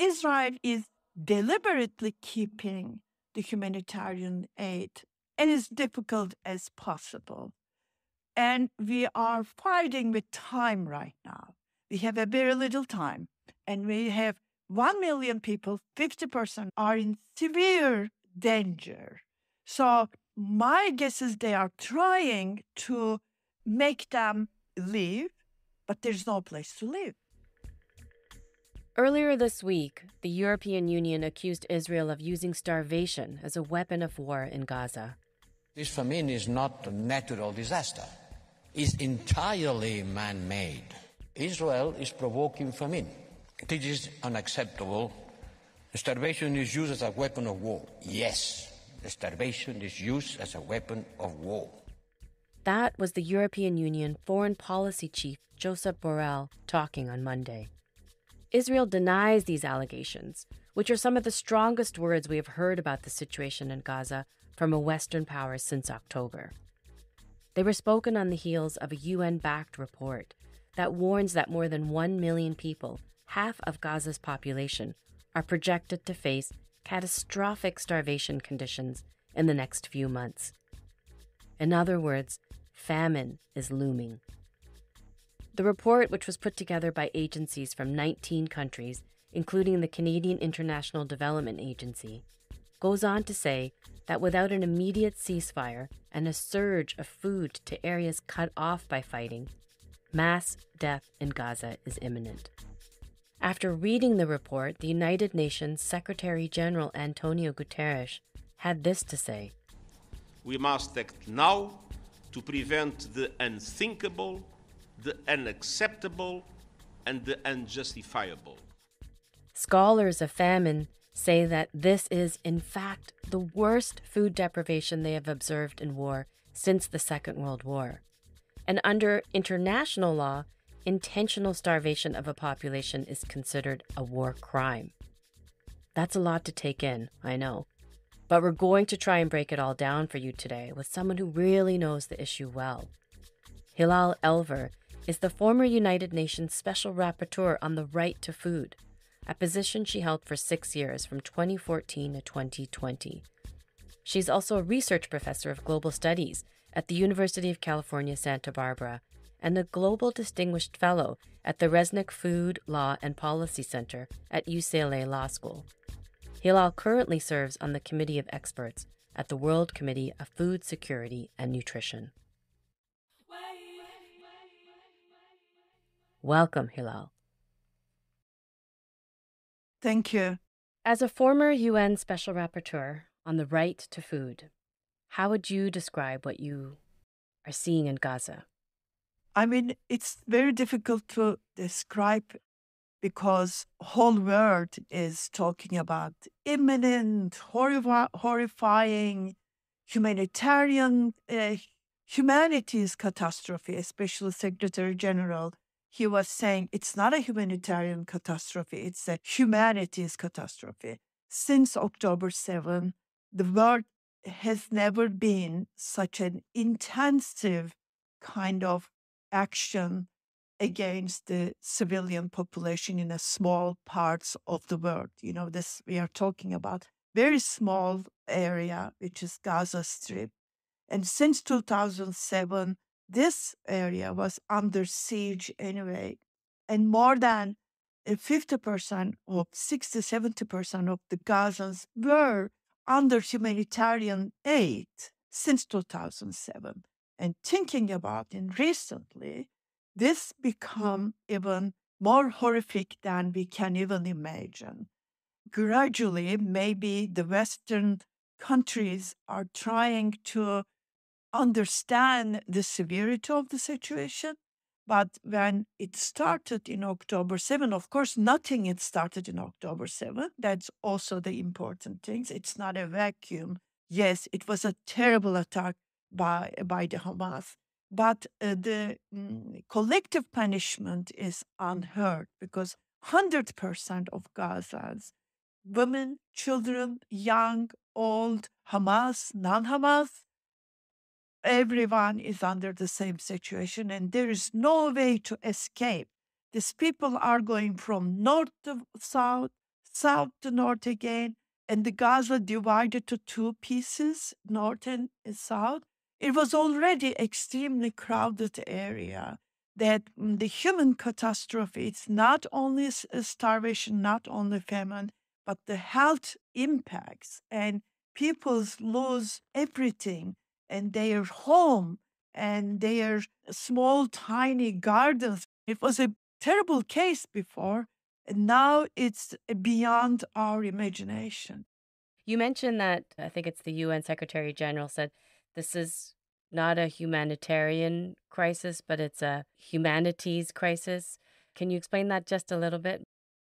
Israel is deliberately keeping the humanitarian aid as difficult as possible. And we are fighting with time right now. We have a very little time, and we have 1 million people, 50% are in severe danger. So, my guess is they are trying to make them leave, but there's no place to live. Earlier this week, the European Union accused Israel of using starvation as a weapon of war in Gaza. This famine is not a natural disaster, it's entirely man made. Israel is provoking famine. This is unacceptable. Starvation is used as a weapon of war. Yes, starvation is used as a weapon of war. That was the European Union Foreign Policy Chief Josep Borrell talking on Monday. Israel denies these allegations, which are some of the strongest words we have heard about the situation in Gaza from a Western power since October. They were spoken on the heels of a UN backed report that warns that more than 1 million people, half of Gaza's population, are projected to face catastrophic starvation conditions in the next few months. In other words, famine is looming. The report, which was put together by agencies from 19 countries, including the Canadian International Development Agency, goes on to say that without an immediate ceasefire and a surge of food to areas cut off by fighting, mass death in Gaza is imminent. After reading the report, the United Nations Secretary General Antonio Guterres had this to say We must act now to prevent the unthinkable, the unacceptable, and the unjustifiable. Scholars of famine say that this is, in fact, the worst food deprivation they have observed in war since the Second World War. And under international law, intentional starvation of a population is considered a war crime. That's a lot to take in, I know. But we're going to try and break it all down for you today with someone who really knows the issue well. Hilal Elver is the former United Nations Special Rapporteur on the Right to Food, a position she held for six years from 2014 to 2020. She's also a research professor of global studies at the University of California, Santa Barbara, and a Global Distinguished Fellow at the Resnick Food, Law, and Policy Center at UCLA Law School. Hilal currently serves on the Committee of Experts at the World Committee of Food Security and Nutrition. Welcome, Hilal. Thank you. As a former UN Special Rapporteur on the right to food, how would you describe what you are seeing in Gaza? I mean, it's very difficult to describe because whole world is talking about imminent, horri- horrifying humanitarian uh, humanities catastrophe, especially Secretary General. He was saying it's not a humanitarian catastrophe, it's a humanities catastrophe. Since October 7, the world has never been such an intensive kind of action against the civilian population in a small parts of the world. You know, this we are talking about very small area, which is Gaza Strip. And since 2007, this area was under siege anyway. And more than eh, 50% of 60, 70% of the Gazans were under humanitarian aid since 2007. And thinking about it recently, this become even more horrific than we can even imagine. Gradually, maybe the Western countries are trying to understand the severity of the situation. But when it started in October 7, of course, nothing had started in October 7. That's also the important things. It's not a vacuum. Yes, it was a terrible attack by, by the Hamas. But uh, the mm, collective punishment is unheard because 100% of Gazans, women, children, young, old, Hamas, non Hamas, everyone is under the same situation and there is no way to escape. These people are going from north to south, south to north again, and the Gaza divided to two pieces, north and south. It was already extremely crowded area. That mm, the human catastrophe, it's not only uh, starvation, not only famine, but the health impacts and people's lose everything and their home and their small tiny gardens. It was a terrible case before, and now it's beyond our imagination. You mentioned that I think it's the UN Secretary General said this is not a humanitarian crisis, but it's a humanities crisis. Can you explain that just a little bit?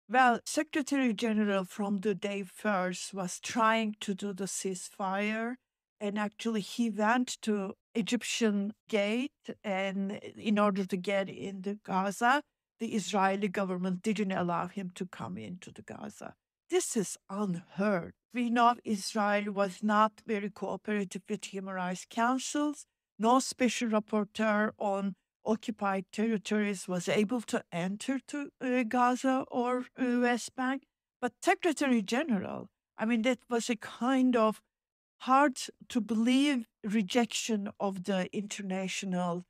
Well, Secretary General from the day first was trying to do the ceasefire, and actually he went to Egyptian gate, and in order to get into Gaza, the Israeli government didn't allow him to come into the Gaza. This is unheard. We know Israel was not very cooperative with human rights councils. No special rapporteur on occupied territories was able to enter to uh, Gaza or uh, West Bank. But Secretary General, I mean, that was a kind of hard to believe rejection of the international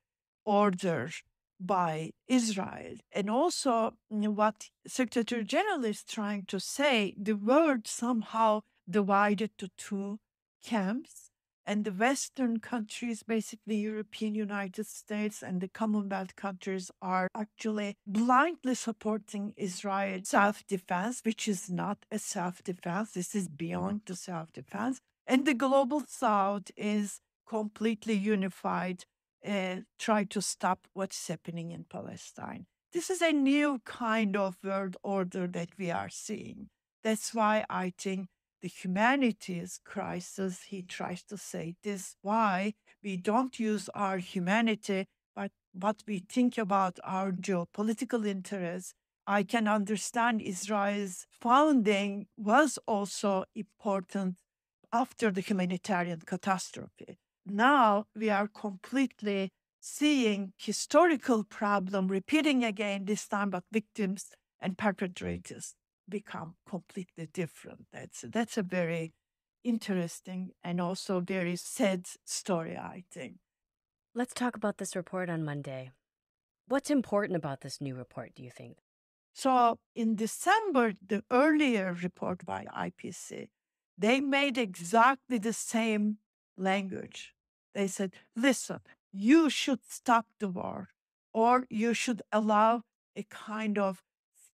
order by Israel. And also, mm, what Secretary General is trying to say the world somehow divided to two camps. And the Western countries, basically European United States and the Commonwealth countries, are actually blindly supporting Israel's self defense, which is not a self defense. This is beyond the self defense. And the global South is completely unified and try to stop what's happening in Palestine. This is a new kind of world order that we are seeing. That's why I think the humanities crisis, he tries to say this why we don't use our humanity, but what we think about our geopolitical interests. I can understand Israel's founding was also important after the humanitarian catastrophe. Now we are completely seeing historical problem repeating again this time, but victims and perpetrators become completely different. That's that's a very interesting and also very sad story, I think. Let's talk about this report on Monday. What's important about this new report, do you think? So in December, the earlier report by IPC, they made exactly the same language. They said, listen, you should stop the war or you should allow a kind of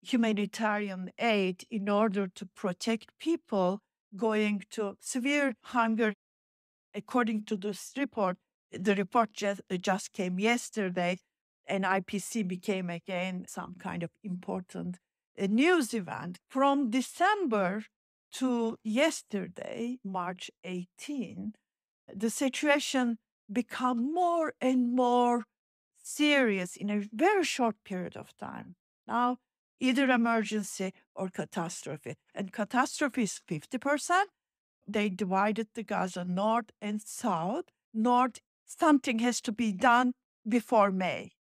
humanitarian aid in order to protect people going to severe hunger. According to this report, the report just, just came yesterday, and IPC became again some kind of important uh, news event. From December to yesterday, March 18, the situation become more and more serious in a very short period of time. Now, either emergency or catastrophe. And catastrophe is 50%. They divided the Gaza north and south. North, something has to be done before May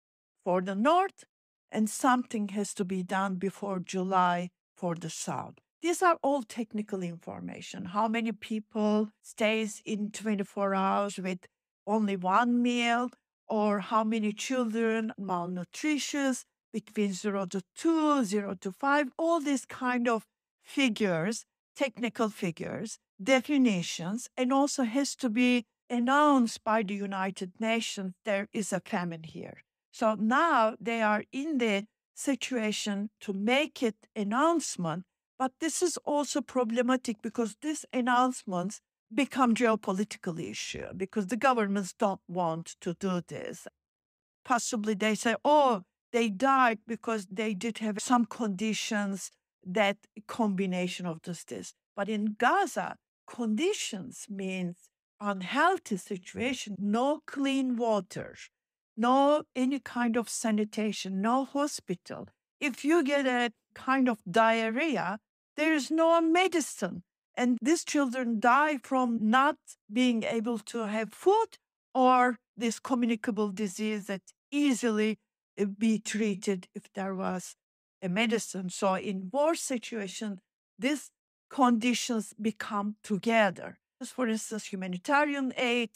for the north, and something has to be done before July for the south. These are all technical information. How many people stays in 24 hours with only one meal, or how many children malnutritious, between 0 to 2, 0 to 5, all these kind of figures, technical figures, definitions, and also has to be announced by the United Nations there is a famine here. So now they are in the situation to make it announcement, but this is also problematic because these announcements become geopolitical issue because the governments don't want to do this. Possibly they say, oh, they died because they did have some conditions that combination of this this but in gaza conditions means unhealthy situation no clean water no any kind of sanitation no hospital if you get a kind of diarrhea there is no medicine and these children die from not being able to have food or this communicable disease that easily uh, be treated if there was a medicine. So in war situation, these conditions become together. For instance, humanitarian aid,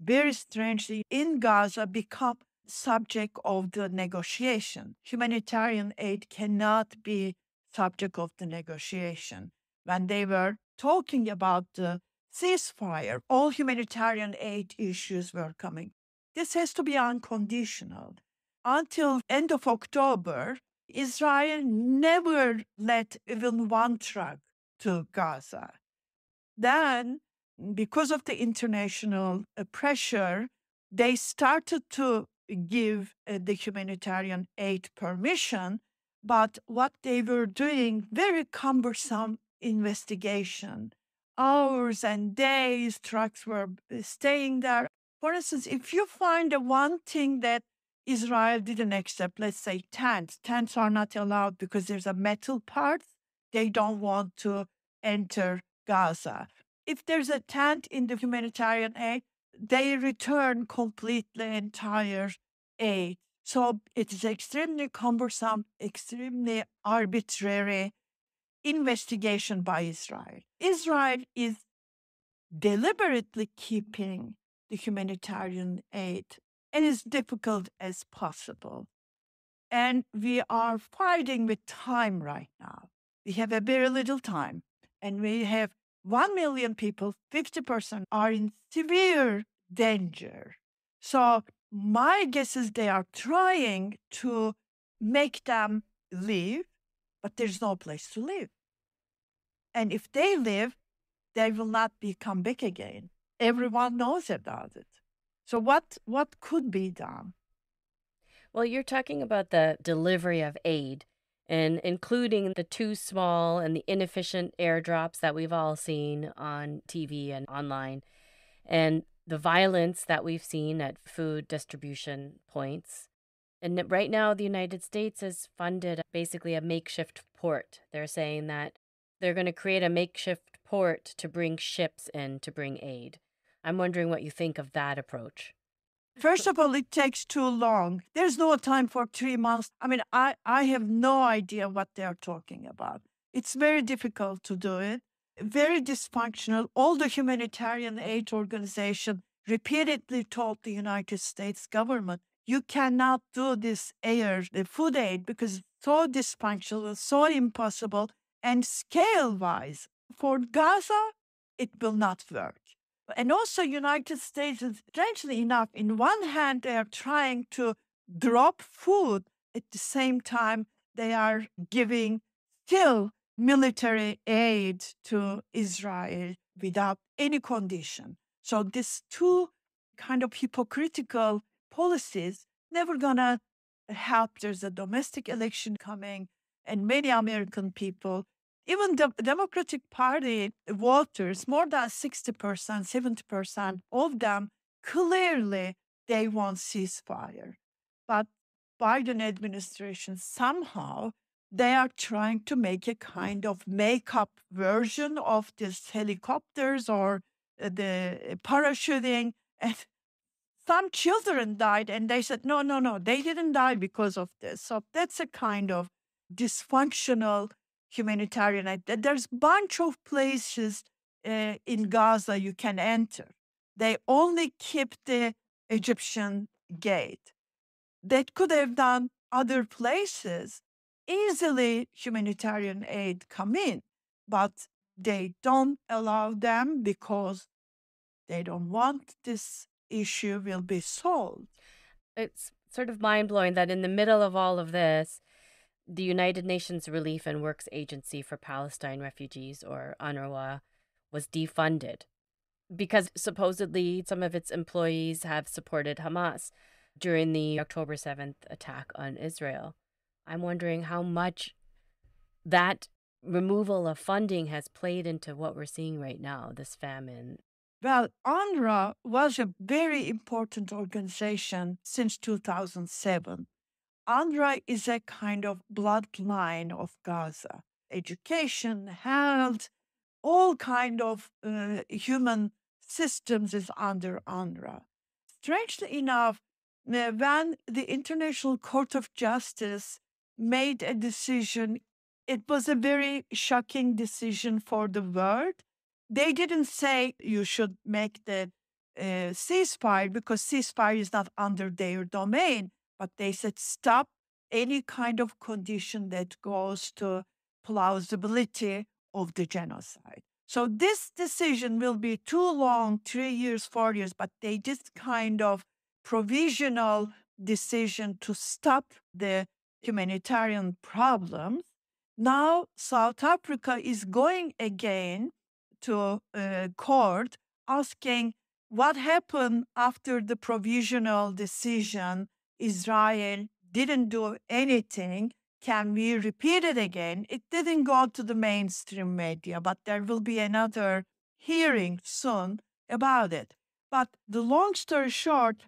very strangely, in Gaza become subject of the negotiation. Humanitarian aid cannot be subject of the negotiation. When they were talking about the ceasefire, all humanitarian aid issues were coming. This has to be unconditional. Until end of October, Israel never let even one truck to Gaza. Then, because of the international uh, pressure, they started to give uh, the humanitarian aid permission, but what they were doing, very cumbersome investigation. Hours and days, trucks were uh, staying there. For instance, if you find the one thing that Israel didn't accept, let's say tents, tents are not allowed because there's a metal part. They don't want to enter Gaza. If there's a tent in the humanitarian aid, they return completely entire aid. So it is extremely cumbersome, extremely arbitrary investigation by Israel. Israel is deliberately keeping the humanitarian aid as difficult as possible. And we are fighting with time right now. We have a very little time, and we have 1 million people, 50% are in severe danger. So, my guess is they are trying to make them leave, but there's no place to live. And if they live, they will not be come back again. Everyone knows about it. So what what could be done? Well, you're talking about the delivery of aid and including the too small and the inefficient airdrops that we've all seen on TV and online, and the violence that we've seen at food distribution points. And right now, the United States has funded basically a makeshift port. They're saying that they're going to create a makeshift port to bring ships in to bring aid. I'm wondering what you think of that approach. First of all, it takes too long. There's no time for three months. I mean, I, I have no idea what they're talking about. It's very difficult to do it, very dysfunctional. All the humanitarian aid organization repeatedly told the United States government, you cannot do this air, the food aid, because it's so dysfunctional, so impossible, and scale wise. For Gaza, it will not work. And also, United States, is strangely enough, in one hand, they are trying to drop food. At the same time, they are giving still military aid to Israel without any condition. So these two kind of hypocritical policies never gonna help. There's a domestic election coming, and many American people even the Democratic Party voters, more than 60%, 70% of them clearly they want ceasefire. But Biden administration somehow they are trying to make a kind of make-up version of these helicopters or uh, the parachuting and some children died and they said no no no they didn't die because of this so that's a kind of dysfunctional humanitarian aid. There's a bunch of places uh, in Gaza you can enter. They only keep the Egyptian gate. They could have done other places. Easily humanitarian aid come in, but they don't allow them because they don't want this issue will be solved. It's sort of mind blowing that in the middle of all of this, the United Nations Relief and Works Agency for Palestine Refugees, or UNRWA, was defunded because supposedly some of its employees have supported Hamas during the October 7th attack on Israel. I'm wondering how much that removal of funding has played into what we're seeing right now, this famine. Well, UNRWA was a very important organization since 2007. UNRWA is a kind of bloodline of Gaza. Education, health, all kind of uh, human systems is under UNRWA. Strangely enough, uh, when the International Court of Justice made a decision it was a very shocking decision for the world. They didn't say you should make the uh, ceasefire because ceasefire is not under their domain, but they said stop any kind of condition that goes to plausibility of the genocide. So this decision will be too long, three years, four years, but they just kind of provisional decision to stop the humanitarian problems. Now South Africa is going again to uh, court asking what happened after the provisional decision Israel didn't do anything can we repeat it again? It didn't go to the mainstream media, but there will be another hearing soon about it. But the long story short,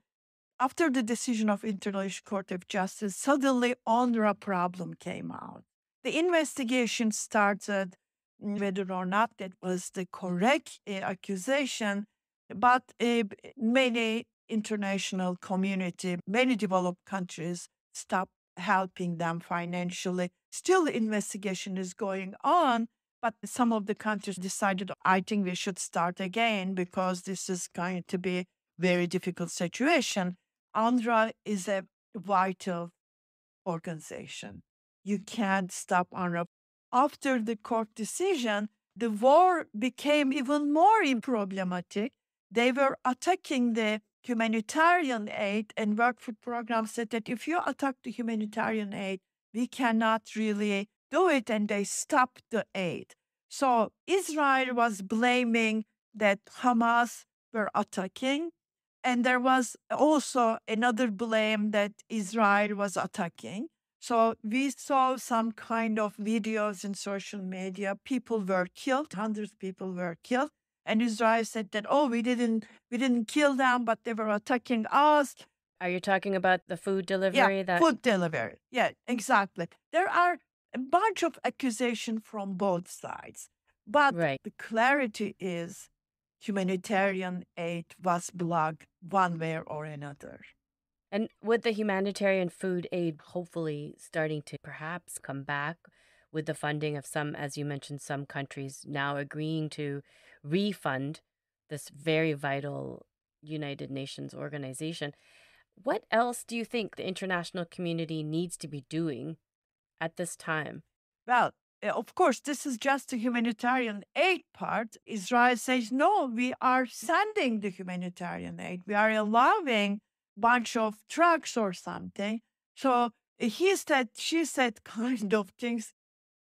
after the decision of International Court of Justice, suddenly UNRWA problem came out. The investigation started whether or not that was the correct uh, accusation, but uh, many international community, many developed countries stopped helping them financially. Still, the investigation is going on, but some of the countries decided, I think we should start again because this is going to be very difficult situation. UNRWA is a vital organization. You can't stop UNRWA. After the court decision, the war became even more problematic. They were attacking the humanitarian aid and World Food Program said that if you attack the humanitarian aid, we cannot really do it, and they stopped the aid. So Israel was blaming that Hamas were attacking. And there was also another blame that Israel was attacking. So we saw some kind of videos in social media. People were killed, hundreds of people were killed. And Israel said that, oh, we didn't we didn't kill them, but they were attacking us. Are you talking about the food delivery? Yeah, that... food delivery. Yeah, exactly. There are a bunch of accusations from both sides. But right. the clarity is humanitarian aid was blocked one way or another. And with the humanitarian food aid hopefully starting to perhaps come back with the funding of some, as you mentioned, some countries now agreeing to refund this very vital United Nations organization. What else do you think the international community needs to be doing at this time? Well, eh, of course, this is just the humanitarian aid part. Israel says, no, we are sending the humanitarian aid. We are allowing bunch of trucks or something. So eh, he said, she said kind of things.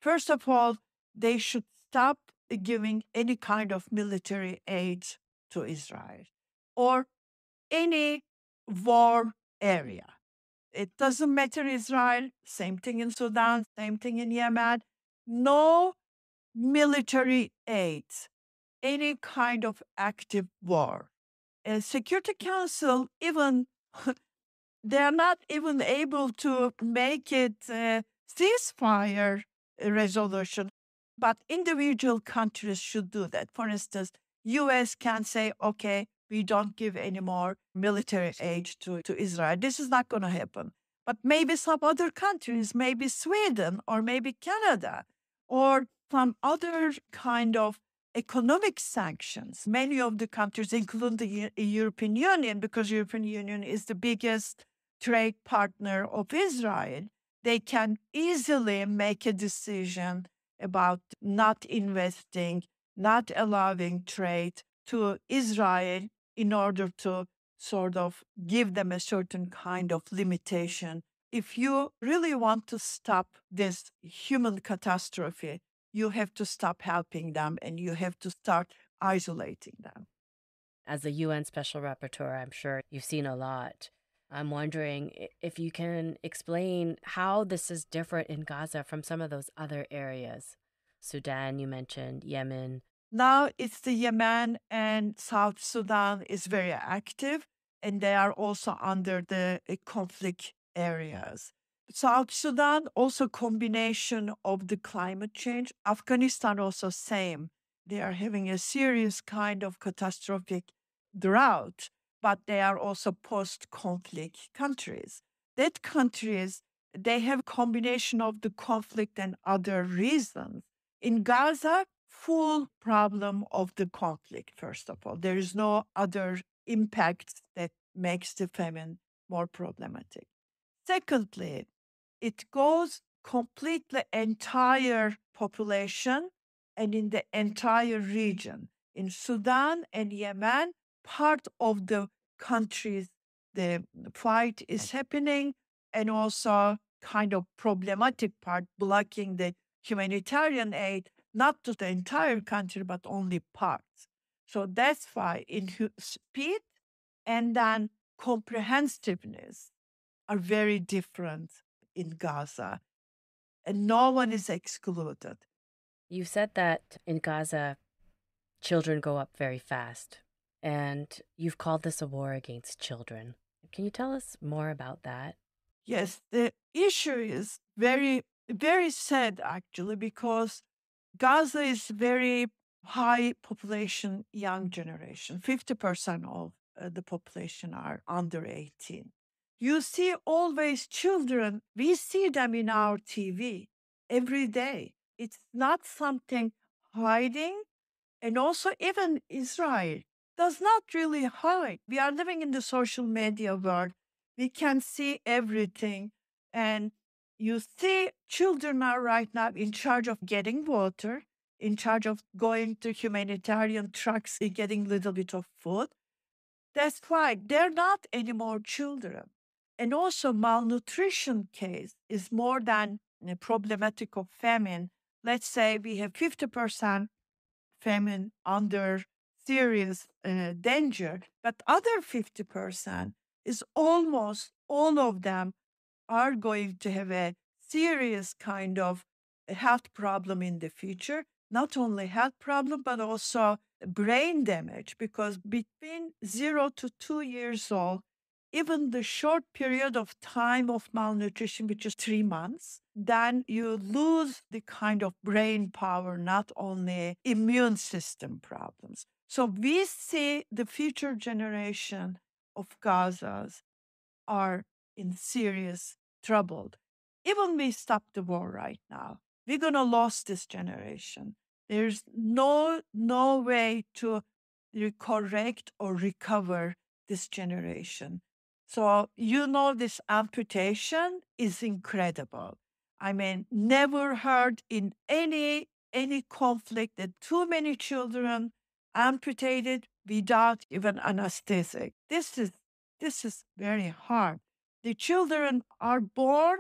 First of all, they should stop giving any kind of military aid to Israel or any war area. It doesn't matter Israel, same thing in Sudan, same thing in Yemen. No military aid, any kind of active war. A Security Council even they are not even able to make it a ceasefire resolution but individual countries should do that. For instance, US can say, okay, we don't give any more military aid to, to Israel. This is not going to happen. But maybe some other countries, maybe Sweden or maybe Canada or some other kind of economic sanctions. Many of the countries, including the European Union, because European Union is the biggest trade partner of Israel, they can easily make a decision about not investing, not allowing trade to Israel in order to sort of give them a certain kind of limitation. If you really want to stop this human catastrophe, you have to stop helping them and you have to start isolating them. As a UN Special Rapporteur, I'm sure you've seen a lot. I'm wondering if you can explain how this is different in Gaza from some of those other areas. Sudan, you mentioned, Yemen. Now it's the Yemen and South Sudan is very active, and they are also under the uh, conflict areas. South Sudan also combination of the climate change. Afghanistan also same. They are having a serious kind of catastrophic drought but they are also post conflict countries. That countries, they have combination of the conflict and other reasons. In Gaza, full problem of the conflict, first of all. There is no other impact that makes the famine more problematic. Secondly, it goes completely entire population and in the entire region. In Sudan and Yemen, part of the countries the fight is happening and also kind of problematic part blocking the humanitarian aid not to the entire country but only parts. So that's why in speed and then comprehensiveness are very different in gaza and no one is excluded. You said that in gaza children go up very fast and you've called this a war against children. Can you tell us more about that? Yes, the issue is very, very sad actually, because Gaza is very high population, young generation. 50% of uh, the population are under 18. You see always children, we see them in our TV every day. It's not something hiding. And also, even Israel, does not really hide. We are living in the social media world. We can see everything. And you see, children are right now in charge of getting water, in charge of going to humanitarian trucks and getting a little bit of food. That's why they're not anymore children. And also, malnutrition case is more than a problematic of famine. Let's say we have 50% famine under serious uh, danger, but other 50% is almost all of them are going to have a serious kind of health problem in the future. Not only health problem, but also brain damage, because between zero to two years old, even the short period of time of malnutrition, which is three months, then you lose the kind of brain power, not only immune system problems. So we see the future generation of Gazas are in serious trouble. Even we stop the war right now, we're gonna lose this generation. There's no no way to correct or recover this generation. So you know this amputation is incredible. I mean, never heard in any any conflict that too many children amputated without even anesthetic. This is this is very hard. The children are born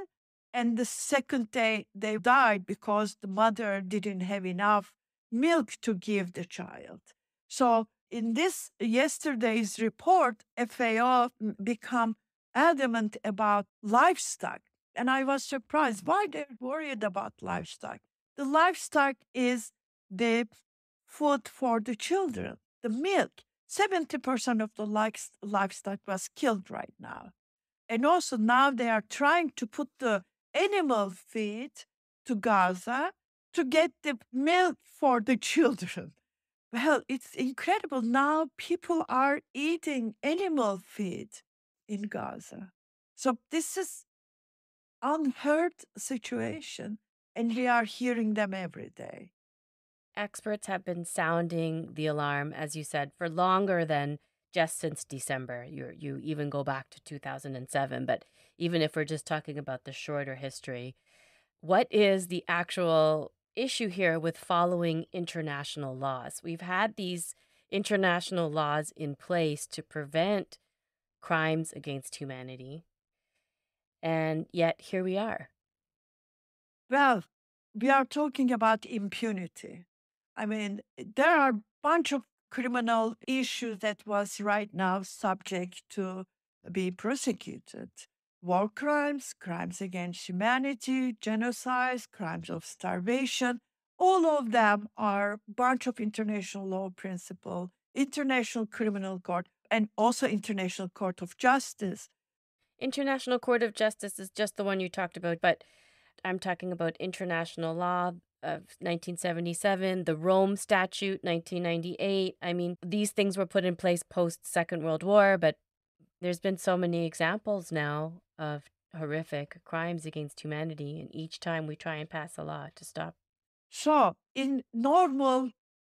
and the second day they died because the mother didn't have enough milk to give the child. So in this yesterday's report, FAO become adamant about livestock. And I was surprised why they're worried about livestock. The livestock is the food for the children, the milk. 70% of the livestock was killed right now. And also now they are trying to put the animal feed to Gaza to get the milk for the children. Well, it's incredible. Now people are eating animal feed in Gaza. So this is unheard situation and we are hearing them every day experts have been sounding the alarm, as you said, for longer than just since December. You you even go back to 2007, but even if we're just talking about the shorter history, what is the actual issue here with following international laws? We've had these international laws in place to prevent crimes against humanity. And yet here we are. Well, we are talking about impunity. I mean, there are a bunch of criminal issues that was right now subject to be prosecuted. War crimes, crimes against humanity, genocide, crimes of starvation, all of them are a bunch of international law principle, international criminal court, and also international court of justice. International Court of Justice is just the one you talked about, but I'm talking about international law, of 1977, the Rome Statute, 1998. I mean, these things were put in place post Second World War, but there's been so many examples now of horrific crimes against humanity, and each time we try and pass a law to stop. So, in normal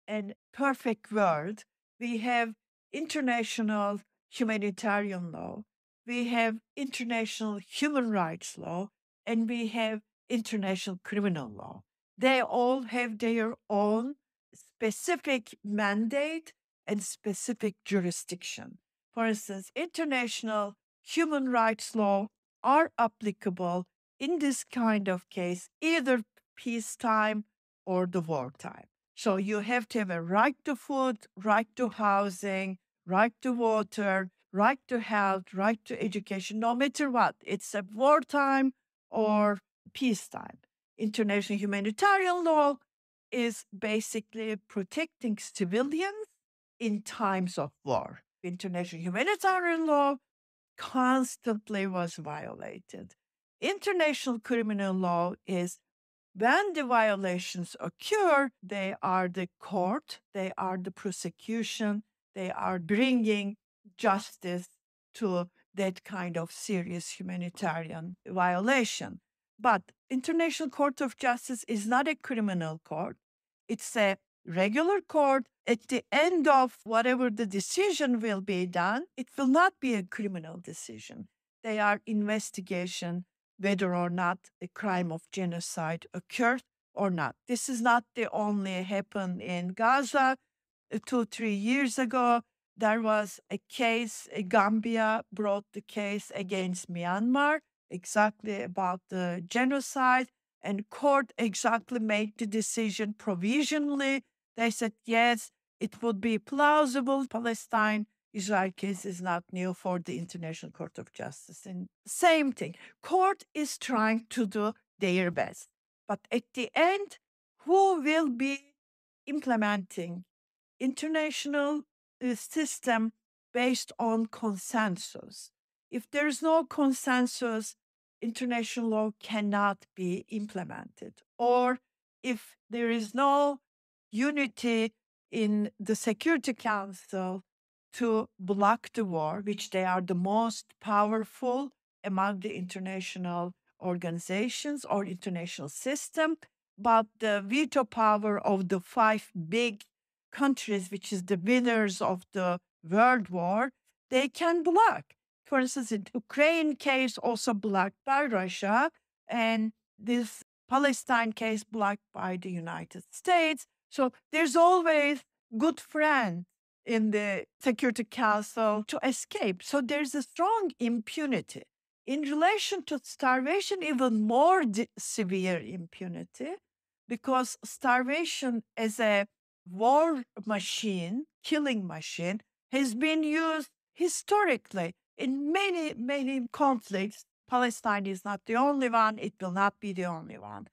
and perfect world, we have international humanitarian law, we have international human rights law, and we have international criminal law. They all have their own specific mandate and specific jurisdiction. For instance, international human rights law are applicable in this kind of case, either peacetime or the wartime. So you have to have a right to food, right to housing, right to water, right to health, right to education, no matter what. It's a wartime or peacetime. International humanitarian law is basically protecting civilians in times of war. International humanitarian law constantly was violated. International criminal law is when the violations occur, they are the court, they are the prosecution, they are bringing justice to that kind of serious humanitarian violation. But International Court of Justice is not a criminal court. It's a regular court. At the end of whatever the decision will be done, it will not be a criminal decision. They are investigation whether or not a crime of genocide occurred or not. This is not the only happened in Gaza. Uh, two, three years ago, there was a case, Gambia brought the case against Myanmar exactly about the genocide and court exactly made the decision provisionally. They said, yes, it would be plausible. Palestine Israel case is not new for the International Court of Justice. And same thing. Court is trying to do their best. But at the end, who will be implementing international uh, system based on consensus? If there's no consensus, international law cannot be implemented. Mm. Or if there is no unity in the Security Council to block the war, which they are the most powerful among the international organizations or international system, but the veto power of the five big countries, which is the winners of the world war, they can block. For instance, in Ukraine case also blocked by Russia, and this Palestine case blocked by the United States. So there's always good friends in the Security Council to escape. So there's a strong impunity. In relation to starvation, even more severe impunity, because starvation as a war machine, killing machine, has been used historically in many, many conflicts. Palestine is not the only one, it will not be the only one.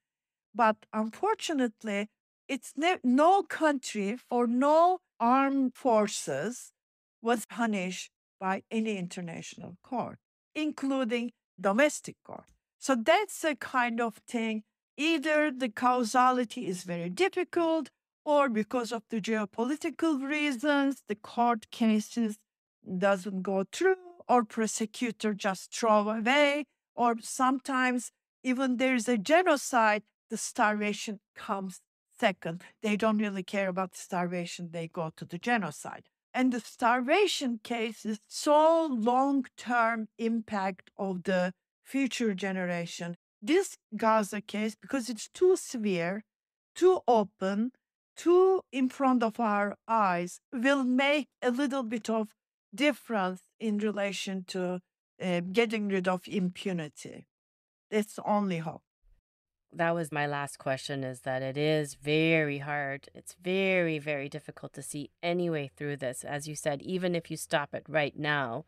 But unfortunately, it's ne- no country or no armed forces was punished by any international court, including domestic court. So that's a kind of thing. Either the causality is very difficult, or because of the geopolitical reasons, the court cases doesn't go through, or prosecutor just throw away, or sometimes even there's a genocide, the starvation comes Second, they don't really care about the starvation, they go to the genocide. And the starvation case is so long term impact of the future generation. This Gaza case, because it's too severe, too open, too in front of our eyes, will make a little bit of difference in relation to uh, getting rid of impunity. The only hope that was my last question is that it is very hard. It's very, very difficult to see any way through this. As you said, even if you stop it right now,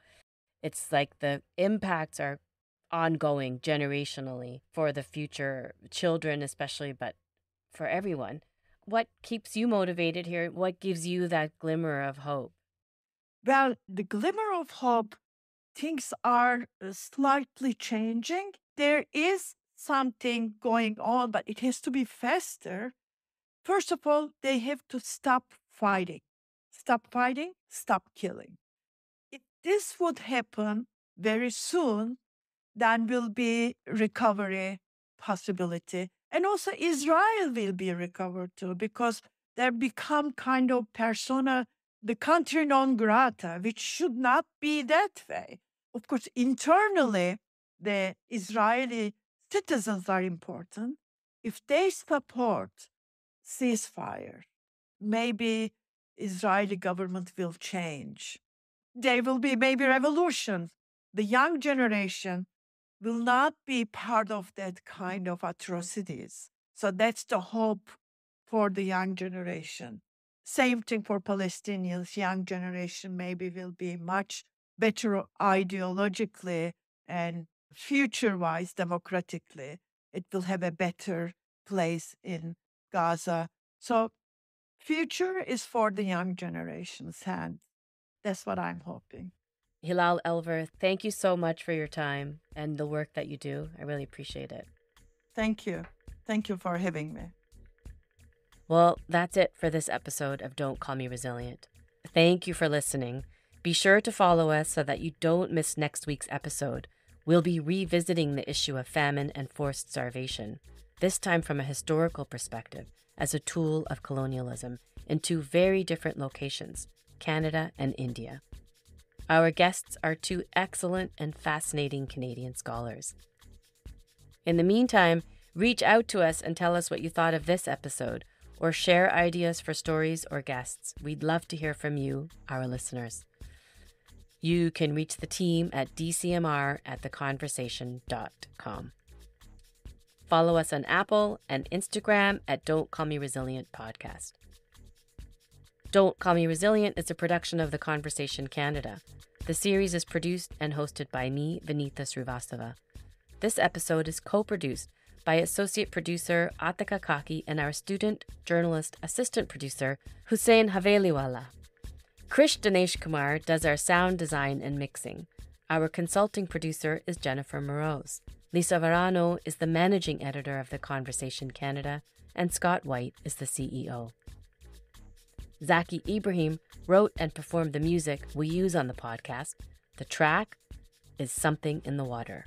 it's like the impacts are ongoing generationally for the future children, especially, but for everyone. What keeps you motivated here? What gives you that glimmer of hope? Well, the glimmer of hope, things are uh, slightly changing. There is something going on, but it has to be faster. First of all, they have to stop fighting. Stop fighting, stop killing. If this would happen very soon, then will be recovery possibility. And also Israel will be recovered too, because they become kind of persona, the country non grata, which should not be that way. Of course, mm-hmm. internally, the Israeli citizens are important. If they support ceasefire, maybe Israeli government will change. There will be maybe revolution. The young generation will not be part of that kind of atrocities. So that's the hope for the young generation. Same thing for Palestinians. Young generation maybe will be much better ideologically and future wise, democratically. It will have a better place in Gaza. So future is for the young generation's hands. That's what I'm hoping. Hilal Elver, thank you so much for your time and the work that you do. I really appreciate it. Thank you. Thank you for having me. Well, that's it for this episode of Don't Call Me Resilient. Thank you for listening. Be sure to follow us so that you don't miss next week's episode. We'll be revisiting the issue of famine and forced starvation, this time from a historical perspective as a tool of colonialism in two very different locations Canada and India. Our guests are two excellent and fascinating Canadian scholars. In the meantime, reach out to us and tell us what you thought of this episode, or share ideas for stories or guests. We'd love to hear from you, our listeners. You can reach the team at dcmr at theconversation.com. Follow us on Apple and Instagram at Don't Call Me Resilient Podcast. Don't Call Me Resilient is a production of The Conversation Canada. The series is produced and hosted by me, Vinita Srivastava. This episode is co produced by associate producer Atika Kaki and our student, journalist, assistant producer Hussein Haveliwala. Krish Dinesh Kumar does our sound design and mixing. Our consulting producer is Jennifer Moroz. Lisa Varano is the managing editor of The Conversation Canada, and Scott White is the CEO. Zaki Ibrahim wrote and performed the music we use on the podcast. The track is Something in the Water.